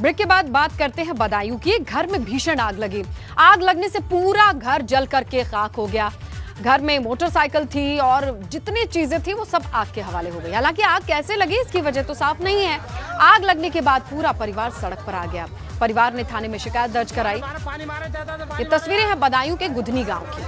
Break के बाद बात करते हैं बदायूं की। घर में भीषण आग लगी। आग लगने से पूरा घर जल करके खाक हो गया। घर में मोटरसाइकिल थी और जितनी चीज़ें थी वो सब आग के हवाले हो गई। हालाँकि आग कैसे लगी इसकी वजह तो साफ़ नहीं है। आग लगने के बाद पूरा परिवार सड़क पर आ गया। परिवार ने थाने में शिकायत दर्ज कराई। ये तस्वीरें हैं बदायूं के गुधनी गाँव की।